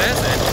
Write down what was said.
says it.